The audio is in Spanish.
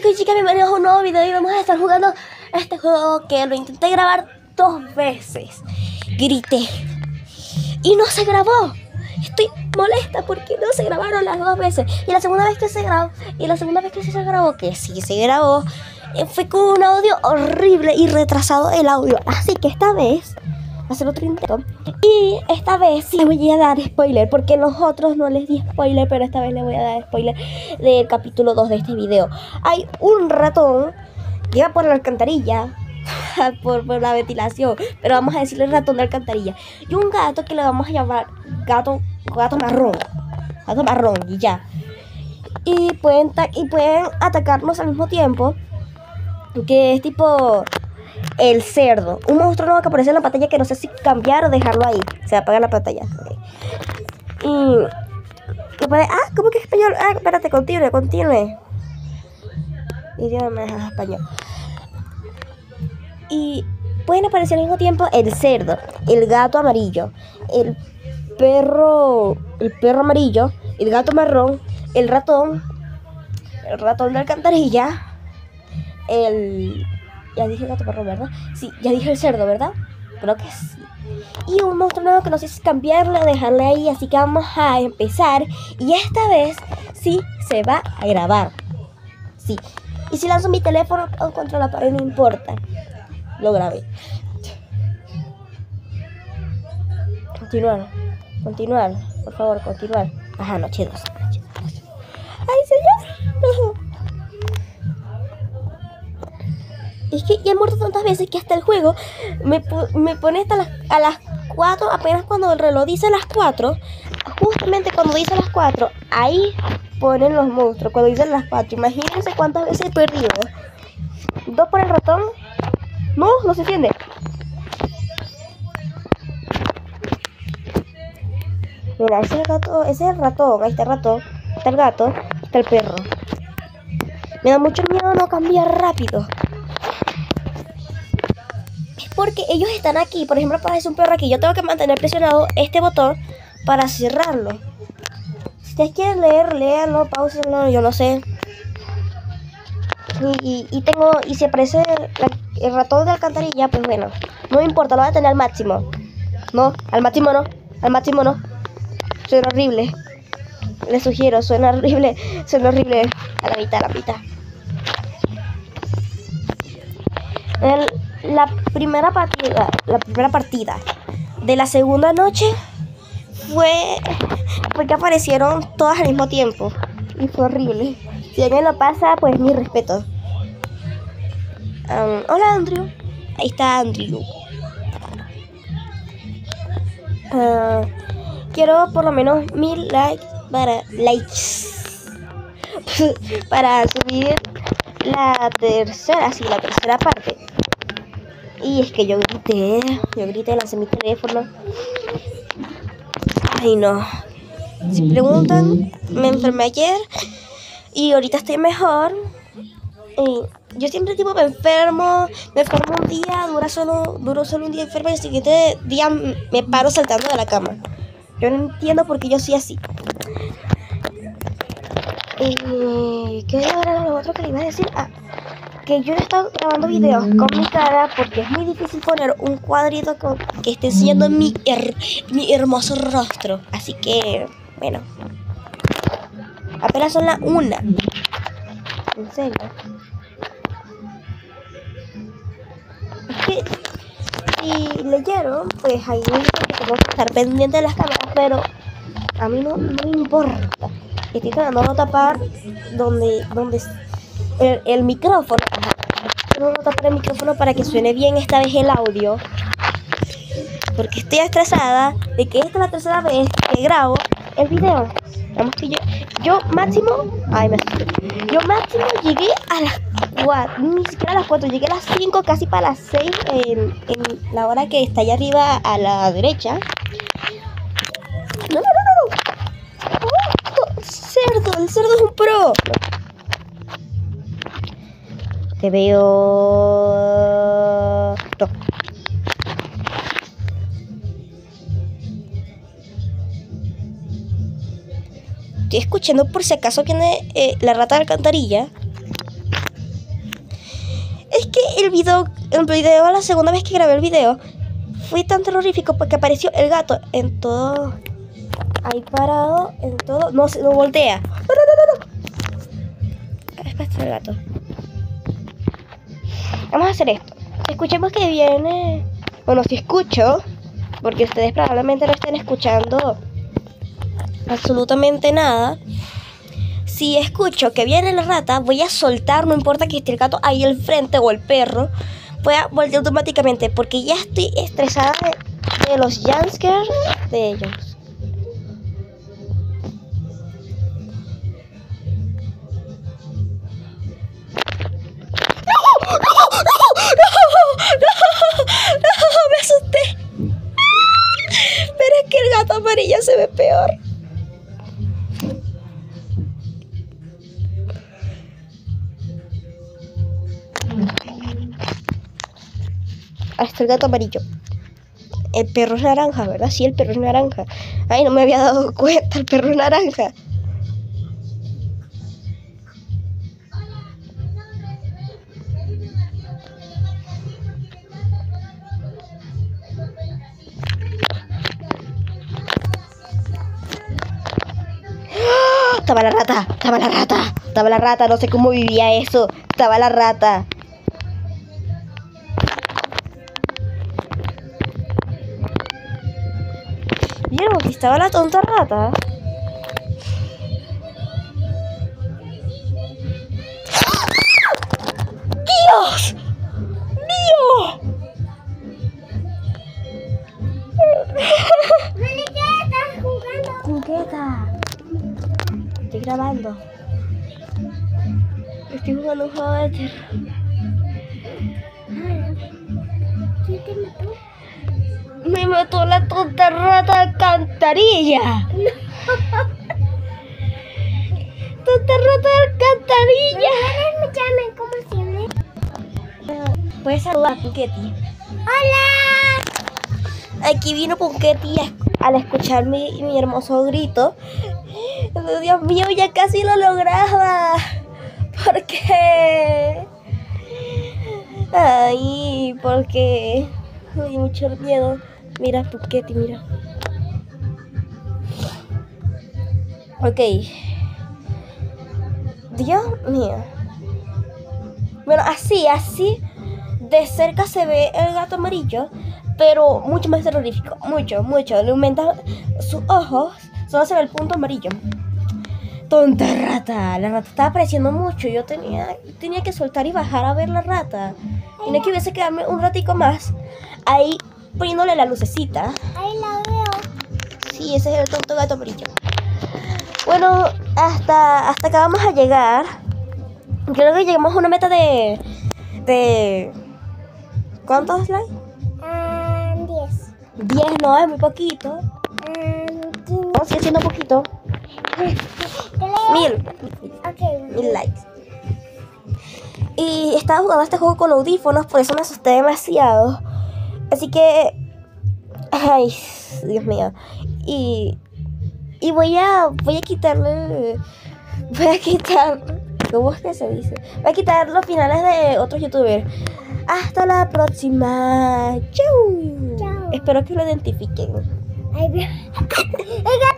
chicos y chicas, bienvenidos a un nuevo video y vamos a estar jugando este juego que lo intenté grabar dos veces. Grité. Y no se grabó. Estoy molesta porque no se grabaron las dos veces. Y la segunda vez que se grabó, y la segunda vez que se grabó, que sí se grabó, eh, fue con un audio horrible y retrasado el audio. Así que esta vez hacer otro intento. Y esta vez sí les voy a dar spoiler, porque los otros no les di spoiler, pero esta vez les voy a dar spoiler del capítulo 2 de este video. Hay un ratón que va por la alcantarilla, por, por, la ventilación, pero vamos a decirle ratón de alcantarilla. Y un gato que le vamos a llamar gato, gato marrón. Gato marrón y ya. Y pueden, y pueden atacarnos al mismo tiempo. Que es tipo el cerdo. Un monstruo nuevo que aparece en la pantalla que no sé si cambiar o dejarlo ahí. Se apaga la pantalla. Y... ah, ¿cómo que español? Ah, espérate, continúe, continúe. Idioma español. Y pueden aparecer al mismo tiempo el cerdo, el gato amarillo, el perro, el perro amarillo, el gato marrón, el ratón, el ratón de alcantarilla, el ya dije el gato perro, ¿verdad? Sí, ya dije el cerdo, ¿verdad? Creo que sí. Y un monstruo nuevo que no sé si cambiarlo, dejarle ahí, así que vamos a empezar. Y esta vez sí se va a grabar. Sí. Y si lanzo mi teléfono contra la pared, no importa. Lo grabé. Continuar, continuar, por favor, continuar. Ajá, noche 2. Es que ya he muerto tantas veces que hasta el juego me, me pone hasta las, a las 4, apenas cuando el reloj dice las 4, justamente cuando dice las 4, ahí ponen los monstruos, cuando dicen las 4. Imagínense cuántas veces he perdido. Dos por el ratón. No, no se entiende. Mira, ese es el gato, ese es el ratón, ahí está el ratón, está el gato, está el perro. Me da mucho miedo no cambiar rápido porque ellos están aquí. Por ejemplo, para un perro aquí, yo tengo que mantener presionado este botón para cerrarlo. Si ustedes quieren leer, léanlo, pausenlo, yo no sé. Y, tengo, y si aparece el ratón de alcantarilla, pues bueno, no importa, lo voy a tener al máximo. No, al máximo no, al máximo no. Suena horrible. Les sugiero, suena horrible, suena horrible a la mitad, a la mitad. El, la primera partida, la primera partida de la segunda noche fue porque aparecieron todas al mismo tiempo y fue horrible. Si alguien lo pasa, pues mi respeto. hola Andrew, ahí está Andrew. Ah, quiero por lo menos mil likes para likes para subir la tercera, sí, la tercera parte. Y es que yo grité, yo grité, lancé mi teléfono. Ay, no. Si preguntan, me enfermé ayer y ahorita estoy mejor. Y yo siempre tipo me enfermo, me enfermo un día, dura solo, duro solo un día enfermo y el siguiente día me paro saltando de la cama. Yo no entiendo por qué yo soy así. Y ¿qué era lo otro que le iba a decir? Ah, que yo he estado grabando videos con mi cara porque es muy difícil poner un cuadrito que esté enseñando mi, mi hermoso rostro. Así que, bueno. Apenas son las una. En serio. Es que si leyeron, pues ahí tengo que estar pendiente de las cámaras, pero a mí no, no me importa. Estoy tratando de tapar donde, donde el, micrófono. Vamos a tapar el micrófono para que suene bien esta vez el audio. Porque estoy estresada de que esta es la tercera vez que grabo el video. Vamos que yo, yo máximo, ay me Yo máximo llegué a las 4, ni siquiera a las 4, llegué a las 5, casi para las 6 en, en la hora que está allá arriba a la derecha. No, no, no, no. Oh, cerdo, el cerdo es un pro. Te veo... No. Estoy escuchando por si acaso viene eh, la rata de alcantarilla. el video, el video, la segunda vez que grabé el video, fue tan terrorífico porque apareció el gato en todo. Ahí parado, en todo. No, no voltea. No, no, no, no. Espera, el gato. Vamos a hacer esto. Escuchemos que viene. Bueno, si escucho, porque ustedes probablemente no estén escuchando absolutamente nada. Si escucho que viene la rata, voy a soltar, no importa que esté el gato ahí al frente o el perro. Voy a voltear automáticamente porque ya estoy estresada de, de los jumpscares de ellos. Se ve peor. Hasta el gato amarillo. El perro es naranja, ¿verdad? Sí, el perro es naranja. Ay, no me había dado cuenta, el perro es naranja. Estaba la rata, estaba la rata, estaba la rata, no sé cómo vivía eso, estaba la rata. ¿Vieron que estaba la tonta rata? Me mató la tonta rata alcantarilla. tonta rata alcantarilla. Puedes saludar a Punketi. ¡Hola! Aquí vino Punketi a- al escuchar mi, mi hermoso grito. Dios mío, ya casi lo lograba. Porque. Ay, porque. Dio mucho miedo. Mira, Punketi, mira. Ok. Dios mío. Bueno, así, así. De cerca se ve el gato amarillo, pero mucho más terrorífico. Mucho, mucho. Le aumenta sus ojos. Solo se ve el punto amarillo. Tonta rata. La rata estaba apareciendo mucho. Yo tenía, tenía que soltar y bajar a ver la rata. Tenía que hubiese quedarme un ratico más. Ahí poniéndole la lucecita. Ahí la veo. Sí, ese es el tonto gato amarillo. Bueno, hasta, hasta acá vamos a llegar. Creo que llegamos a una meta de. de. ¿Cuántos likes? Ah, 10. 10, no, es muy poquito. Ah, 15. No, sigue siendo poquito. Mil. Mil likes. Y estaba jugando este juego con audífonos, por eso me asusté demasiado. Así que. Ay, Dios mío. Y. Y voy a. Voy a quitarle. Voy a quitar. ¿Cómo es que se dice? Voy a quitar los finales de otros youtubers. Hasta la próxima. Chau. Chau. Espero que lo identifiquen.